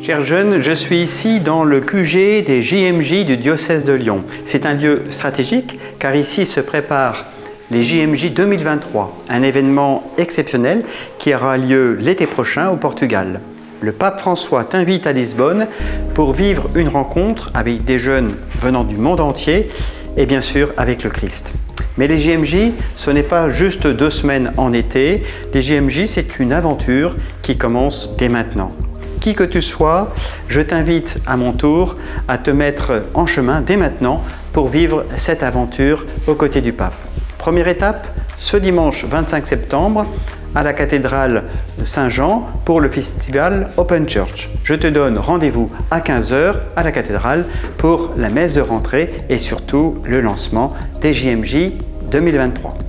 Chers jeunes, je suis ici dans le QG des JMJ du diocèse de Lyon. C'est un lieu stratégique car ici se préparent les JMJ 2023, un événement exceptionnel qui aura lieu l'été prochain au Portugal. Le pape François t'invite à Lisbonne pour vivre une rencontre avec des jeunes venant du monde entier et bien sûr avec le Christ. Mais les JMJ, ce n'est pas juste deux semaines en été. Les JMJ, c'est une aventure qui commence dès maintenant. Qui que tu sois, je t'invite à mon tour à te mettre en chemin dès maintenant pour vivre cette aventure aux côtés du pape. Première étape, ce dimanche 25 septembre, à la cathédrale Saint-Jean pour le festival Open Church. Je te donne rendez-vous à 15h à la cathédrale pour la messe de rentrée et surtout le lancement des JMJ 2023.